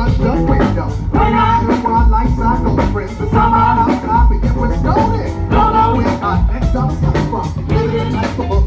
but the window. When I do my lights, I go friends, but somehow I'm stopping. We're don't know where our next stop's coming from.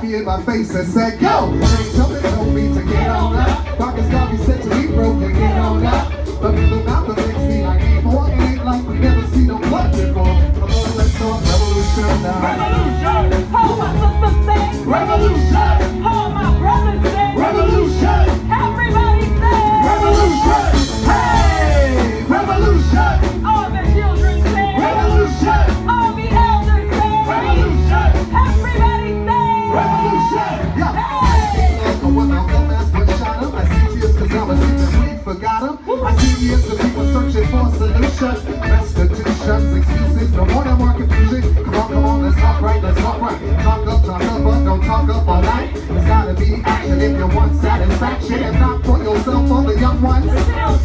coffee in my face and said, go! Ain't nothing told me to get on gonna be said to be broken, get on up. people searching for solutions. Restitutions, excuses, no more, no more confusion. Come on, come on, let's talk right, let's talk right. Talk up, talk up, but don't talk up all night. There's gotta be action if you want satisfaction. If not, put yourself on the young ones.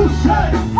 Touche!